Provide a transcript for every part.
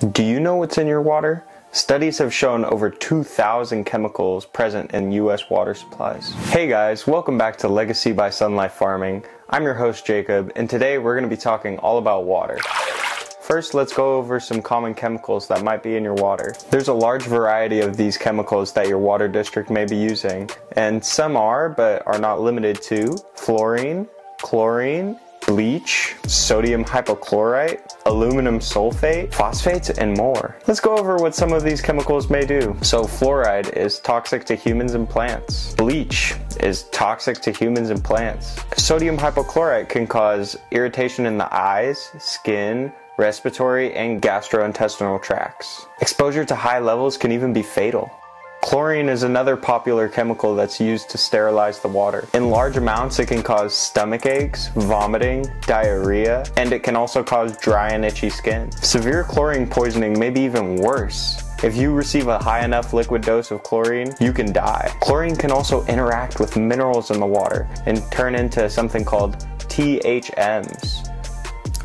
Do you know what's in your water? Studies have shown over 2,000 chemicals present in U.S. water supplies. Hey guys, welcome back to Legacy by SunLife Farming. I'm your host Jacob, and today we're going to be talking all about water. First, let's go over some common chemicals that might be in your water. There's a large variety of these chemicals that your water district may be using, and some are, but are not limited to, fluorine, chlorine, bleach, sodium hypochlorite, aluminum sulfate, phosphates, and more. Let's go over what some of these chemicals may do. So fluoride is toxic to humans and plants. Bleach is toxic to humans and plants. Sodium hypochlorite can cause irritation in the eyes, skin, respiratory, and gastrointestinal tracts. Exposure to high levels can even be fatal. Chlorine is another popular chemical that's used to sterilize the water. In large amounts, it can cause stomach aches, vomiting, diarrhea, and it can also cause dry and itchy skin. Severe chlorine poisoning may be even worse. If you receive a high enough liquid dose of chlorine, you can die. Chlorine can also interact with minerals in the water and turn into something called THMs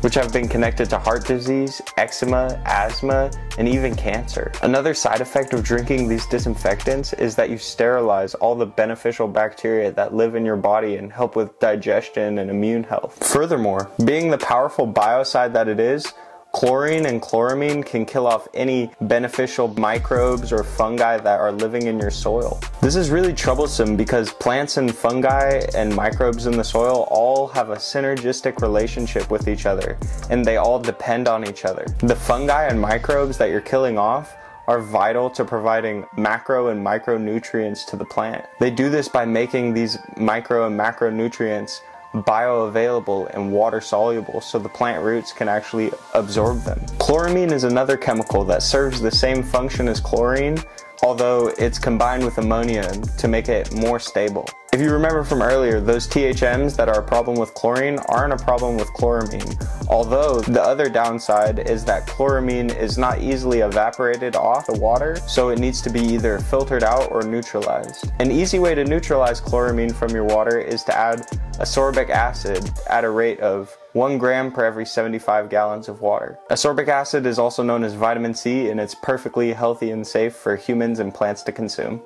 which have been connected to heart disease, eczema, asthma, and even cancer. Another side effect of drinking these disinfectants is that you sterilize all the beneficial bacteria that live in your body and help with digestion and immune health. Furthermore, being the powerful biocide that it is, Chlorine and chloramine can kill off any beneficial microbes or fungi that are living in your soil. This is really troublesome because plants and fungi and microbes in the soil all have a synergistic relationship with each other and they all depend on each other. The fungi and microbes that you're killing off are vital to providing macro and micronutrients to the plant. They do this by making these micro and macronutrients bioavailable and water soluble so the plant roots can actually absorb them. Chloramine is another chemical that serves the same function as chlorine, although it's combined with ammonia to make it more stable. If you remember from earlier, those THMs that are a problem with chlorine aren't a problem with chloramine. Although the other downside is that chloramine is not easily evaporated off the water, so it needs to be either filtered out or neutralized. An easy way to neutralize chloramine from your water is to add ascorbic acid at a rate of 1 gram per every 75 gallons of water. Ascorbic acid is also known as vitamin C and it's perfectly healthy and safe for humans and plants to consume.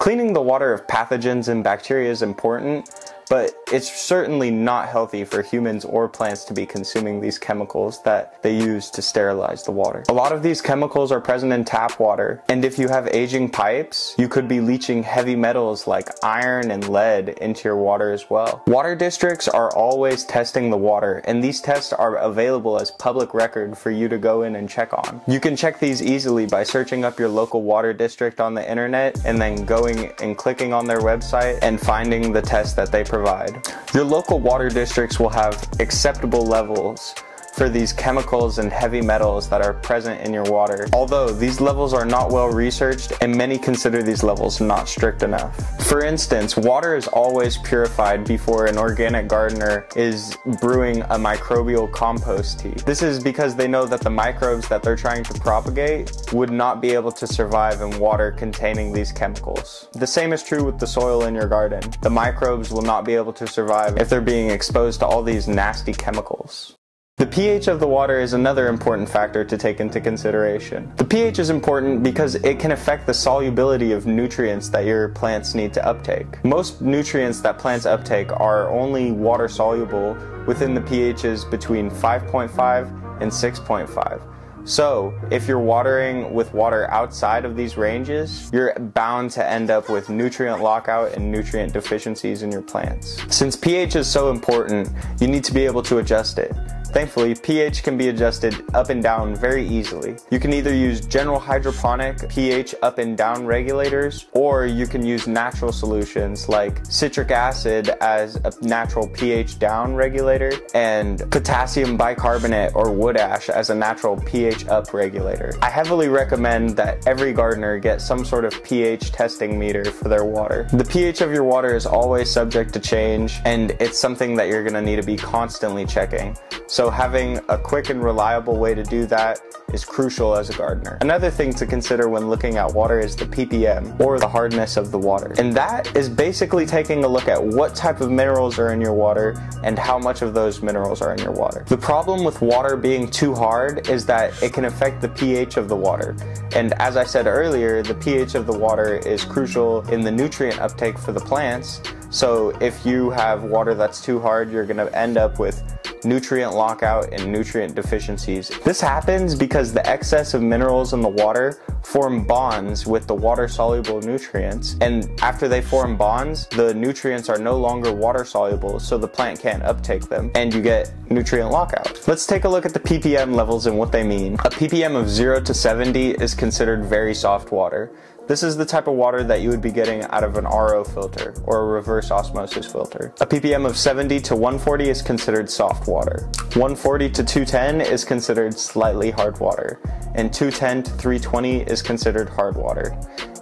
Cleaning the water of pathogens and bacteria is important, but it's certainly not healthy for humans or plants to be consuming these chemicals that they use to sterilize the water. A lot of these chemicals are present in tap water, and if you have aging pipes, you could be leaching heavy metals like iron and lead into your water as well. Water districts are always testing the water, and these tests are available as public record for you to go in and check on. You can check these easily by searching up your local water district on the internet and then going and clicking on their website and finding the test that they provide provide. Your local water districts will have acceptable levels for these chemicals and heavy metals that are present in your water. Although these levels are not well researched and many consider these levels not strict enough. For instance, water is always purified before an organic gardener is brewing a microbial compost tea. This is because they know that the microbes that they're trying to propagate would not be able to survive in water containing these chemicals. The same is true with the soil in your garden. The microbes will not be able to survive if they're being exposed to all these nasty chemicals. The pH of the water is another important factor to take into consideration. The pH is important because it can affect the solubility of nutrients that your plants need to uptake. Most nutrients that plants uptake are only water soluble within the pHs between 5.5 and 6.5. So, if you're watering with water outside of these ranges, you're bound to end up with nutrient lockout and nutrient deficiencies in your plants. Since pH is so important, you need to be able to adjust it. Thankfully, pH can be adjusted up and down very easily. You can either use general hydroponic pH up and down regulators, or you can use natural solutions like citric acid as a natural pH down regulator and potassium bicarbonate or wood ash as a natural pH up regulator. I heavily recommend that every gardener get some sort of pH testing meter for their water. The pH of your water is always subject to change and it's something that you're gonna need to be constantly checking. So having a quick and reliable way to do that is crucial as a gardener. Another thing to consider when looking at water is the ppm, or the hardness of the water. And that is basically taking a look at what type of minerals are in your water and how much of those minerals are in your water. The problem with water being too hard is that it can affect the pH of the water. And as I said earlier, the pH of the water is crucial in the nutrient uptake for the plants. So if you have water that's too hard, you're gonna end up with nutrient lockout and nutrient deficiencies. This happens because the excess of minerals in the water form bonds with the water soluble nutrients and after they form bonds the nutrients are no longer water soluble so the plant can't uptake them and you get nutrient lockout. Let's take a look at the ppm levels and what they mean. A ppm of 0 to 70 is considered very soft water. This is the type of water that you would be getting out of an RO filter or a reverse osmosis filter. A ppm of 70 to 140 is considered soft water. 140 to 210 is considered slightly hard water. And 210 to 320 is considered hard water.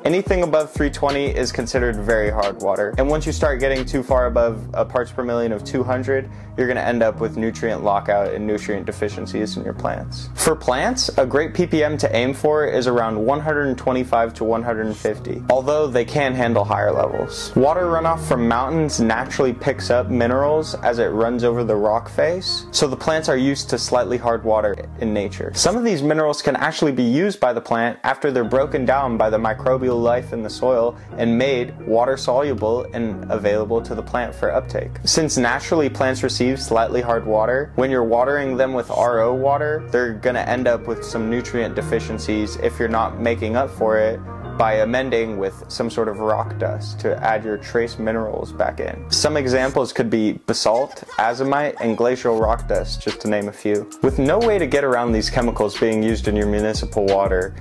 Anything above 320 is considered very hard water. And once you start getting too far above a parts per million of 200, you're going to end up with nutrient lockout and nutrient deficiencies in your plants. For plants, a great ppm to aim for is around 125 to 150, although they can handle higher levels. Water runoff from mountains naturally picks up minerals as it runs over the rock face, so the plants are used to slightly hard water in nature. Some of these minerals can actually be used by the plant after they're broken down by the microbial life in the soil and made water soluble and available to the plant for uptake. Since naturally plants receive slightly hard water, when you're watering them with RO water, they're gonna end up with some nutrient deficiencies if you're not making up for it by amending with some sort of rock dust to add your trace minerals back in. Some examples could be basalt, azomite, and glacial rock dust, just to name a few. With no way to get around these chemicals being used in your municipal water,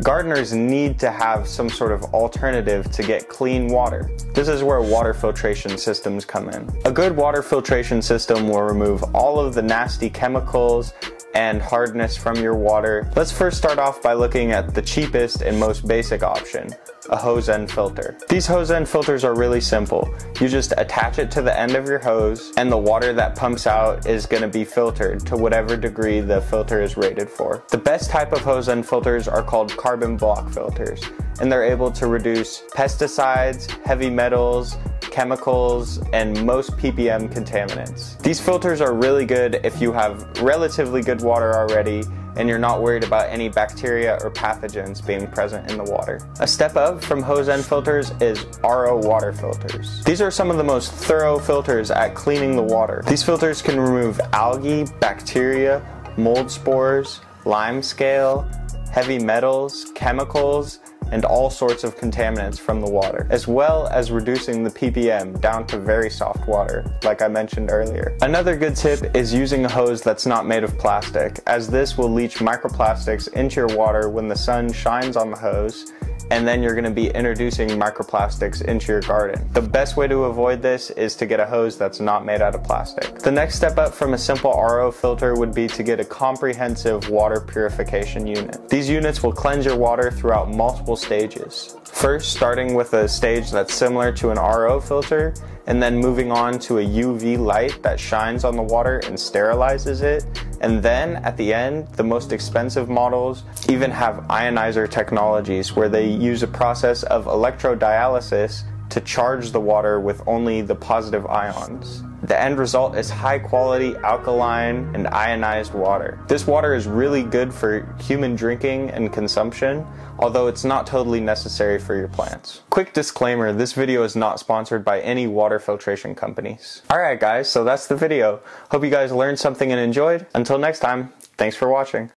gardeners need to have some sort of alternative to get clean water. This is where water filtration systems come in. A good water filtration system will remove all of the nasty chemicals and hardness from your water. Let's first start off by looking at the cheapest and most basic option, a hose end filter. These hose end filters are really simple. You just attach it to the end of your hose and the water that pumps out is going to be filtered to whatever degree the filter is rated for. The best type of hose end filters are called carbon block filters and they're able to reduce pesticides, heavy metals, chemicals, and most ppm contaminants. These filters are really good if you have relatively good water already and you're not worried about any bacteria or pathogens being present in the water. A step up from hose end filters is RO water filters. These are some of the most thorough filters at cleaning the water. These filters can remove algae, bacteria, mold spores, lime scale, heavy metals, chemicals, and all sorts of contaminants from the water, as well as reducing the ppm down to very soft water, like I mentioned earlier. Another good tip is using a hose that's not made of plastic, as this will leach microplastics into your water when the sun shines on the hose and then you're going to be introducing microplastics into your garden. The best way to avoid this is to get a hose that's not made out of plastic. The next step up from a simple RO filter would be to get a comprehensive water purification unit. These units will cleanse your water throughout multiple stages. First, starting with a stage that's similar to an RO filter, and then moving on to a UV light that shines on the water and sterilizes it. And then at the end, the most expensive models even have ionizer technologies where they use a process of electrodialysis to charge the water with only the positive ions. The end result is high quality alkaline and ionized water. This water is really good for human drinking and consumption, although it's not totally necessary for your plants. Quick disclaimer, this video is not sponsored by any water filtration companies. Alright guys, so that's the video. Hope you guys learned something and enjoyed. Until next time, thanks for watching.